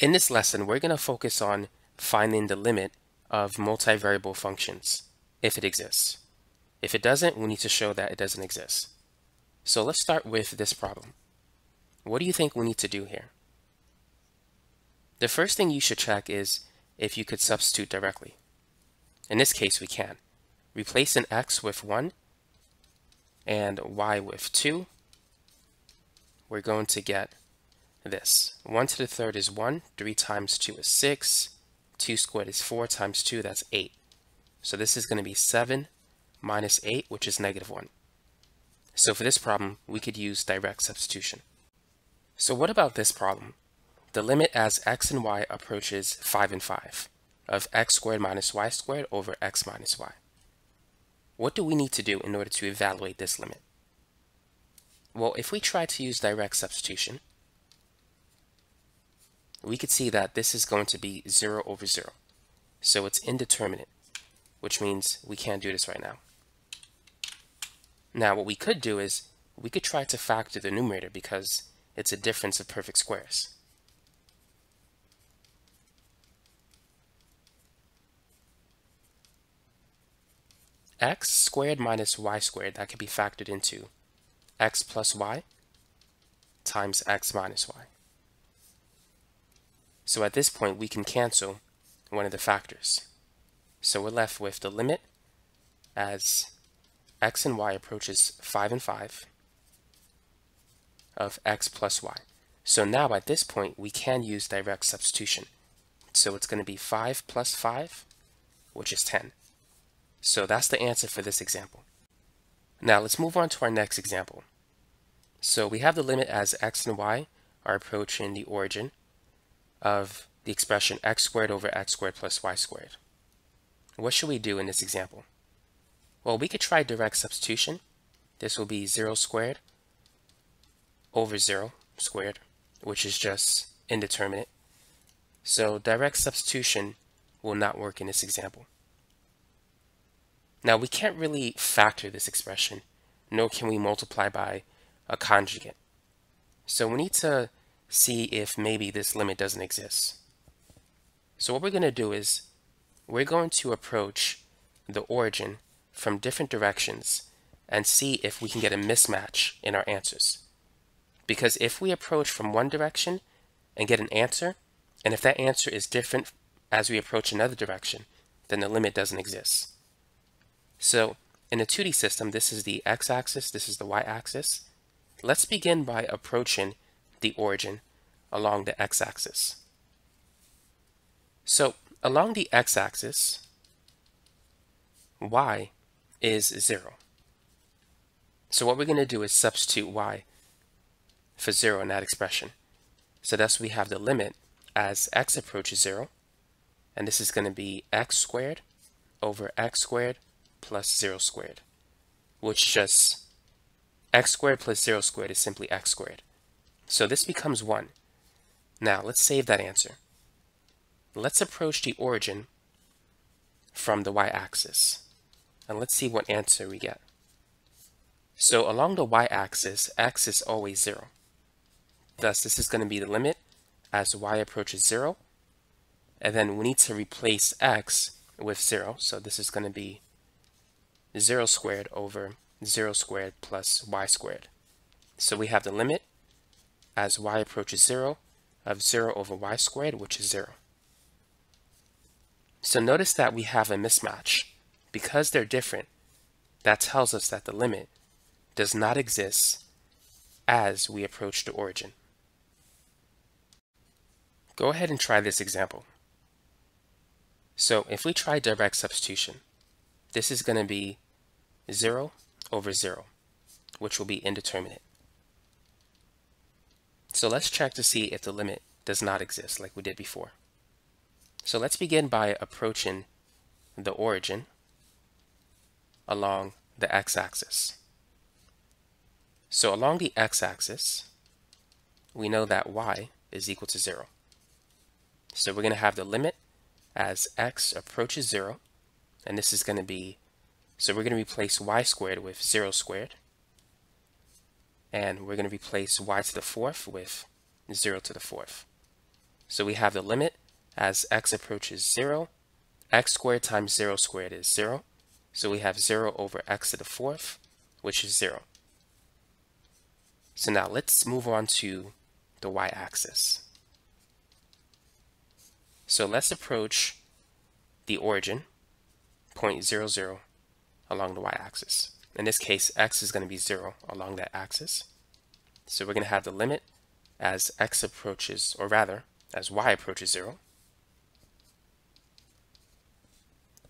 In this lesson, we're going to focus on finding the limit of multivariable functions, if it exists. If it doesn't, we need to show that it doesn't exist. So let's start with this problem. What do you think we need to do here? The first thing you should check is if you could substitute directly. In this case, we can. Replace an x with 1 and y with 2. We're going to get this. 1 to the third is 1, 3 times 2 is 6, 2 squared is 4 times 2, that's 8. So this is going to be 7 minus 8, which is negative 1. So for this problem, we could use direct substitution. So what about this problem? The limit as x and y approaches 5 and 5 of x squared minus y squared over x minus y. What do we need to do in order to evaluate this limit? Well, if we try to use direct substitution, we could see that this is going to be 0 over 0. So it's indeterminate, which means we can't do this right now. Now, what we could do is we could try to factor the numerator because it's a difference of perfect squares. x squared minus y squared, that can be factored into x plus y times x minus y. So at this point, we can cancel one of the factors. So we're left with the limit as x and y approaches 5 and 5 of x plus y. So now at this point, we can use direct substitution. So it's going to be 5 plus 5, which is 10. So that's the answer for this example. Now let's move on to our next example. So we have the limit as x and y are approaching the origin of the expression x squared over x squared plus y squared. What should we do in this example? Well, we could try direct substitution. This will be 0 squared over 0 squared, which is just indeterminate. So direct substitution will not work in this example. Now we can't really factor this expression, nor can we multiply by a conjugate. So we need to see if maybe this limit doesn't exist. So what we're going to do is we're going to approach the origin from different directions and see if we can get a mismatch in our answers. Because if we approach from one direction and get an answer, and if that answer is different as we approach another direction, then the limit doesn't exist. So in a 2D system, this is the x-axis, this is the y-axis. Let's begin by approaching the origin along the x-axis. So along the x-axis, y is 0. So what we're going to do is substitute y for 0 in that expression. So thus we have the limit as x approaches 0, and this is going to be x squared over x squared plus 0 squared, which just x squared plus 0 squared is simply x squared. So this becomes 1. Now let's save that answer. Let's approach the origin from the y-axis. And let's see what answer we get. So along the y-axis, x is always 0. Thus, this is going to be the limit as y approaches 0. And then we need to replace x with 0. So this is going to be 0 squared over 0 squared plus y squared. So we have the limit as y approaches 0 of 0 over y squared, which is 0. So notice that we have a mismatch. Because they're different, that tells us that the limit does not exist as we approach the origin. Go ahead and try this example. So if we try direct substitution, this is going to be 0 over 0, which will be indeterminate. So let's check to see if the limit does not exist like we did before. So let's begin by approaching the origin along the x-axis. So along the x-axis, we know that y is equal to 0. So we're going to have the limit as x approaches 0, and this is going to be, so we're going to replace y squared with 0 squared, and we're going to replace y to the fourth with 0 to the fourth. So we have the limit as x approaches 0. x squared times 0 squared is 0. So we have 0 over x to the fourth, which is 0. So now let's move on to the y-axis. So let's approach the origin, point 0, 0, along the y-axis. In this case, x is going to be 0 along that axis. So we're going to have the limit as x approaches, or rather, as y approaches 0.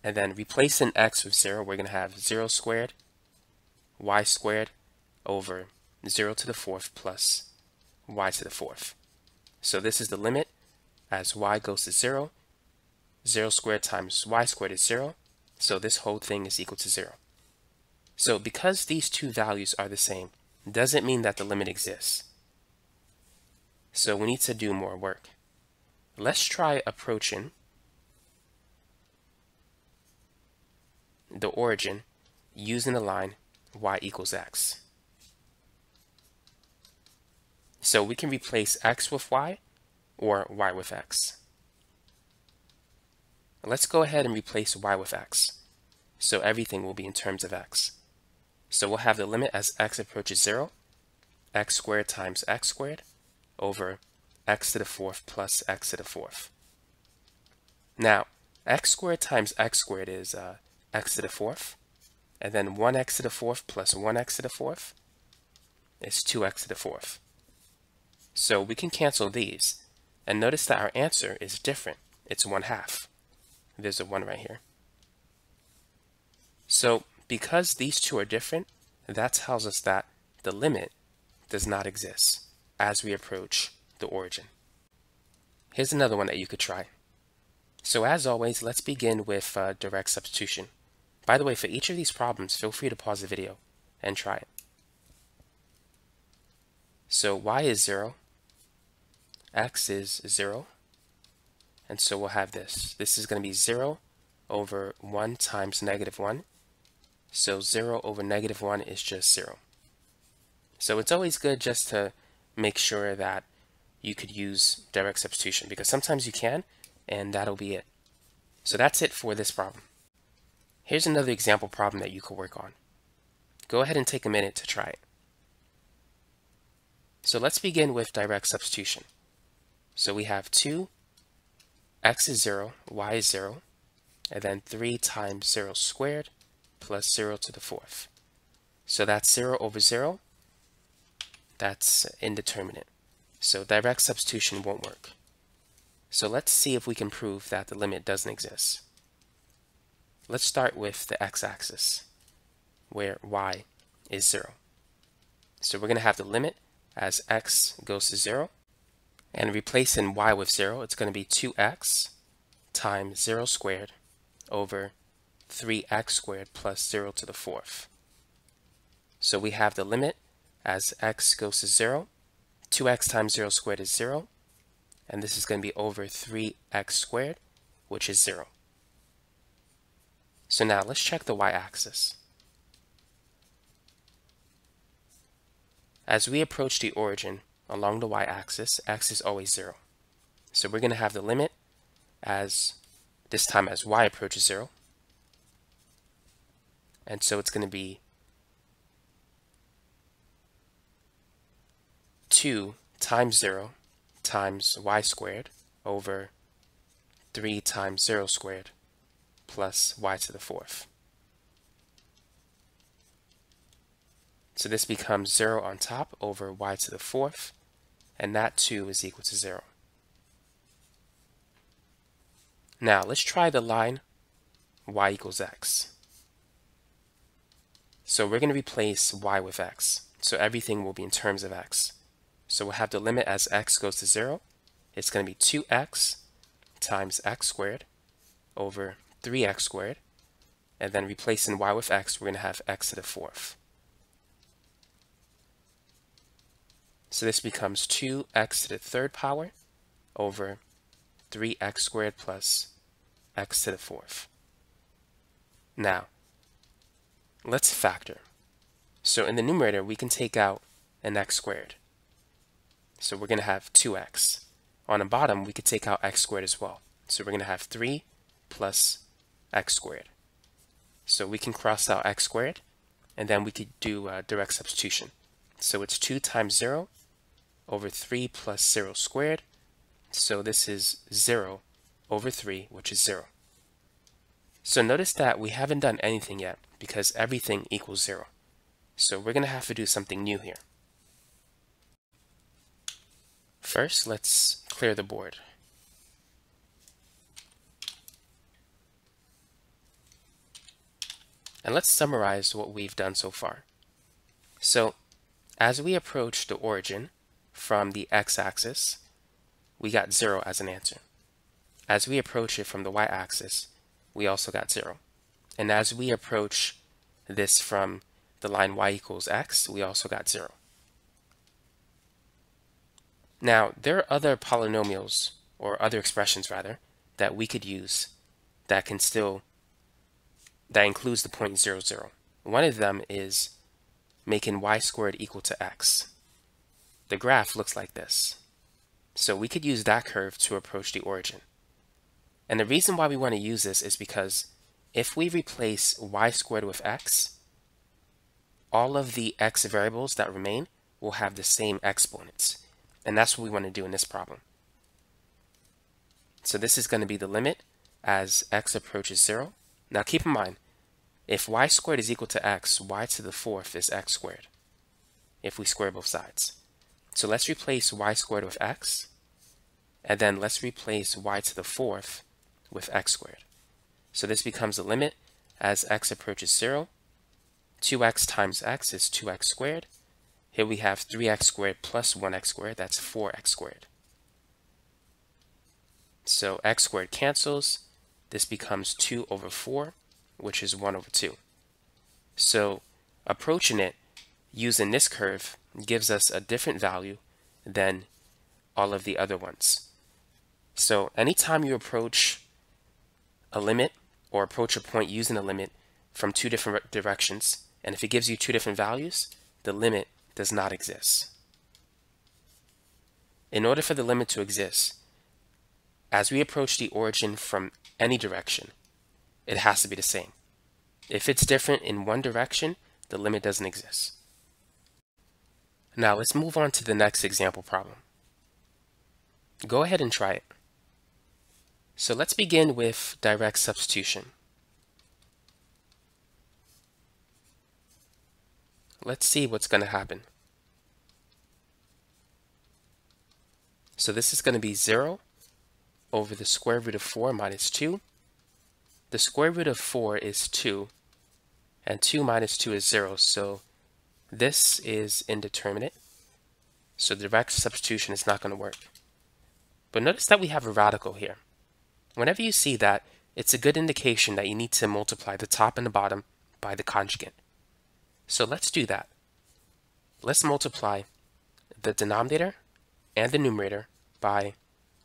And then replacing x with 0, we're going to have 0 squared y squared over 0 to the fourth plus y to the fourth. So this is the limit as y goes to 0. 0 squared times y squared is 0. So this whole thing is equal to 0. So because these two values are the same, doesn't mean that the limit exists. So we need to do more work. Let's try approaching the origin using the line y equals x. So we can replace x with y or y with x. Let's go ahead and replace y with x. So everything will be in terms of x. So we'll have the limit as x approaches 0, x squared times x squared over x to the fourth plus x to the fourth. Now, x squared times x squared is uh, x to the fourth, and then 1x to the fourth plus 1x to the fourth is 2x to the fourth. So we can cancel these, and notice that our answer is different. It's 1 half. There's a 1 right here. So because these two are different, that tells us that the limit does not exist as we approach the origin. Here's another one that you could try. So as always, let's begin with uh, direct substitution. By the way, for each of these problems, feel free to pause the video and try it. So y is 0, x is 0, and so we'll have this. This is going to be 0 over 1 times negative 1. So 0 over negative 1 is just 0. So it's always good just to make sure that you could use direct substitution because sometimes you can and that'll be it. So that's it for this problem. Here's another example problem that you could work on. Go ahead and take a minute to try it. So let's begin with direct substitution. So we have 2, x is 0, y is 0, and then 3 times 0 squared plus 0 to the fourth. So that's 0 over 0. That's indeterminate. So direct substitution won't work. So let's see if we can prove that the limit doesn't exist. Let's start with the x-axis, where y is 0. So we're going to have the limit as x goes to 0. And replacing y with 0, it's going to be 2x times 0 squared over 3x squared plus 0 to the fourth. So we have the limit as x goes to 0. 2x times 0 squared is 0. And this is going to be over 3x squared, which is 0. So now let's check the y-axis. As we approach the origin along the y-axis, x is always 0. So we're going to have the limit as this time as y approaches 0. And so it's going to be 2 times 0 times y squared over 3 times 0 squared plus y to the fourth. So this becomes 0 on top over y to the fourth, and that 2 is equal to 0. Now let's try the line y equals x. So we're going to replace y with x. So everything will be in terms of x. So we'll have the limit as x goes to 0. It's going to be 2x times x squared over 3x squared. And then replacing y with x, we're going to have x to the fourth. So this becomes 2x to the third power over 3x squared plus x to the fourth. Now, Let's factor. So in the numerator, we can take out an x squared. So we're going to have 2x on the bottom, we could take out x squared as well. So we're going to have 3 plus x squared. So we can cross out x squared, and then we could do uh, direct substitution. So it's 2 times 0 over 3 plus 0 squared. So this is 0 over 3, which is 0. So notice that we haven't done anything yet because everything equals 0. So we're going to have to do something new here. First, let's clear the board. And let's summarize what we've done so far. So as we approach the origin from the x-axis, we got 0 as an answer. As we approach it from the y-axis, we also got 0. And as we approach this from the line y equals x, we also got 0. Now, there are other polynomials, or other expressions rather, that we could use that can still, that includes the point 0, 0. One of them is making y squared equal to x. The graph looks like this. So we could use that curve to approach the origin. And the reason why we want to use this is because if we replace y squared with x, all of the x variables that remain will have the same exponents. And that's what we want to do in this problem. So this is going to be the limit as x approaches 0. Now keep in mind, if y squared is equal to x, y to the fourth is x squared, if we square both sides. So let's replace y squared with x, and then let's replace y to the fourth with x squared. So this becomes a limit as x approaches 0. 2x times x is 2x squared, here we have 3x squared plus 1x squared, that's 4x squared. So x squared cancels, this becomes 2 over 4, which is 1 over 2. So approaching it using this curve gives us a different value than all of the other ones. So anytime you approach a limit or approach a point using a limit from two different directions, and if it gives you two different values, the limit does not exist. In order for the limit to exist, as we approach the origin from any direction, it has to be the same. If it's different in one direction, the limit doesn't exist. Now let's move on to the next example problem. Go ahead and try it. So let's begin with direct substitution. Let's see what's going to happen. So this is going to be 0 over the square root of 4 minus 2. The square root of 4 is 2, and 2 minus 2 is 0, so this is indeterminate. So direct substitution is not going to work. But notice that we have a radical here. Whenever you see that, it's a good indication that you need to multiply the top and the bottom by the conjugate. So let's do that. Let's multiply the denominator and the numerator by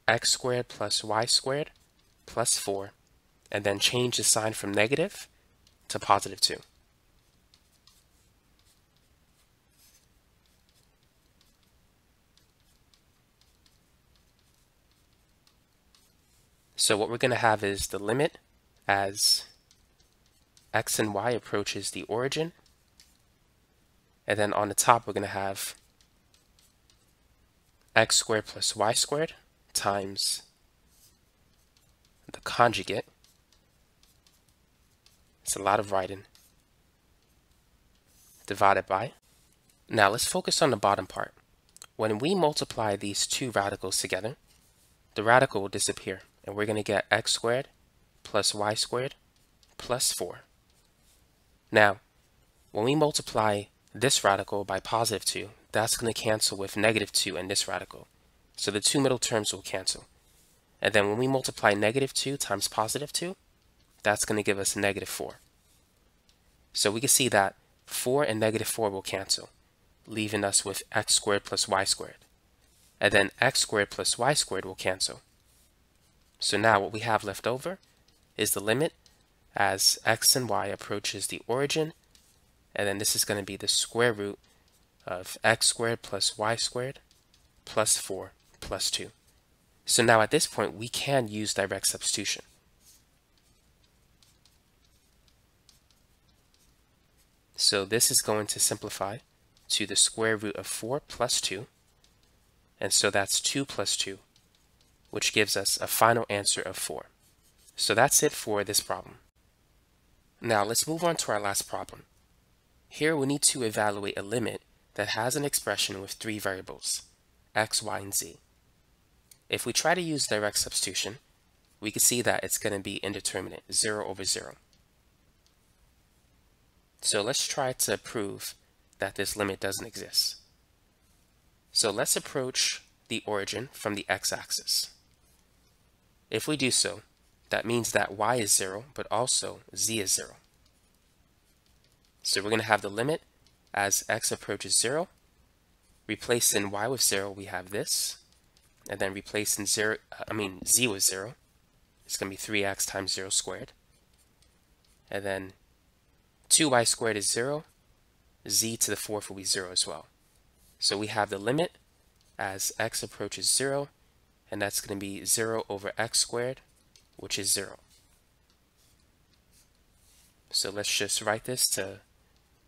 x squared plus y squared plus 4, and then change the sign from negative to positive 2. So what we're going to have is the limit as x and y approaches the origin and then on the top, we're going to have x squared plus y squared times the conjugate. It's a lot of writing. Divided by. Now let's focus on the bottom part. When we multiply these two radicals together, the radical will disappear, and we're going to get x squared plus y squared plus 4. Now, when we multiply this radical by positive 2, that's going to cancel with negative 2 and this radical. So the two middle terms will cancel. And then when we multiply negative 2 times positive 2, that's going to give us negative 4. So we can see that 4 and negative 4 will cancel, leaving us with x squared plus y squared. And then x squared plus y squared will cancel. So now what we have left over is the limit as x and y approaches the origin and then this is going to be the square root of x squared plus y squared plus 4 plus 2. So now at this point, we can use direct substitution. So this is going to simplify to the square root of 4 plus 2. And so that's 2 plus 2, which gives us a final answer of 4. So that's it for this problem. Now let's move on to our last problem. Here we need to evaluate a limit that has an expression with three variables, x, y, and z. If we try to use direct substitution, we can see that it's going to be indeterminate, 0 over 0. So let's try to prove that this limit doesn't exist. So let's approach the origin from the x-axis. If we do so, that means that y is 0, but also z is 0. So we're going to have the limit as x approaches 0. Replacing y with 0, we have this and then replacing zero, uh, I mean z with zero, it's going to be 3x times 0 squared. And then 2y squared is 0, z to the fourth will be 0 as well. So we have the limit as x approaches 0, and that's going to be 0 over x squared, which is 0. So let's just write this to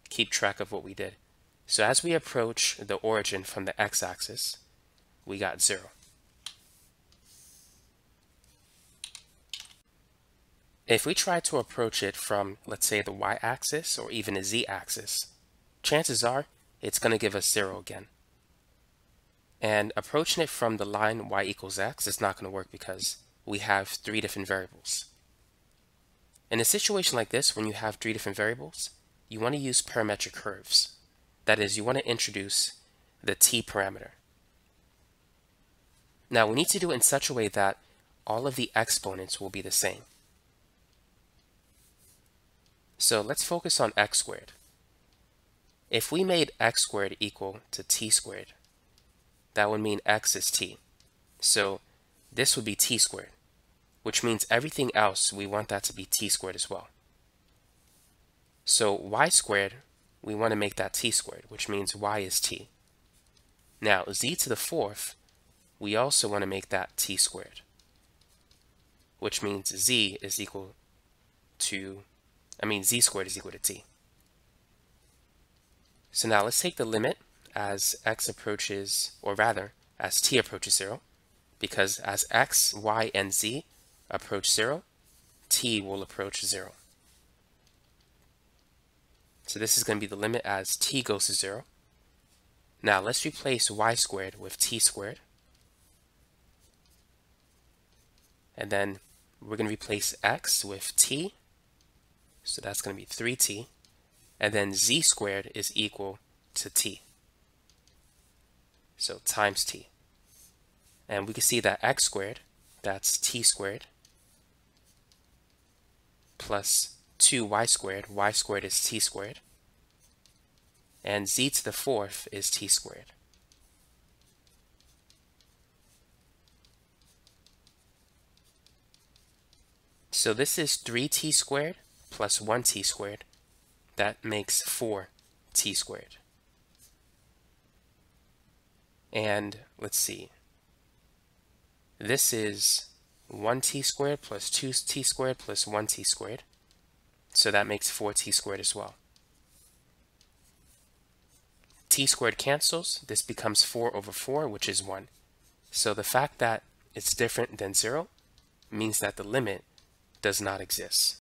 keep track of what we did. So as we approach the origin from the x-axis, we got 0. If we try to approach it from, let's say, the y-axis or even the z-axis, chances are it's going to give us 0 again. And approaching it from the line y equals x is not going to work because we have three different variables. In a situation like this, when you have three different variables, you want to use parametric curves. That is, you want to introduce the t parameter. Now, we need to do it in such a way that all of the exponents will be the same. So let's focus on x squared. If we made x squared equal to t squared, that would mean x is t. So this would be t squared, which means everything else, we want that to be t squared as well. So y squared, we want to make that t squared, which means y is t. Now z to the fourth, we also want to make that t squared, which means z is equal to I mean z squared is equal to t. So now let's take the limit as x approaches, or rather, as t approaches 0, because as x, y, and z approach 0, t will approach 0. So this is going to be the limit as t goes to 0. Now let's replace y squared with t squared. And then we're going to replace x with t so that's going to be 3t. And then z squared is equal to t. So times t. And we can see that x squared, that's t squared, plus 2y squared, y squared is t squared, and z to the fourth is t squared. So this is 3t squared plus 1t squared. That makes 4t squared. And let's see. This is 1t squared plus 2t squared plus 1t squared. So that makes 4t squared as well. t squared cancels. This becomes 4 over 4, which is 1. So the fact that it's different than 0 means that the limit does not exist.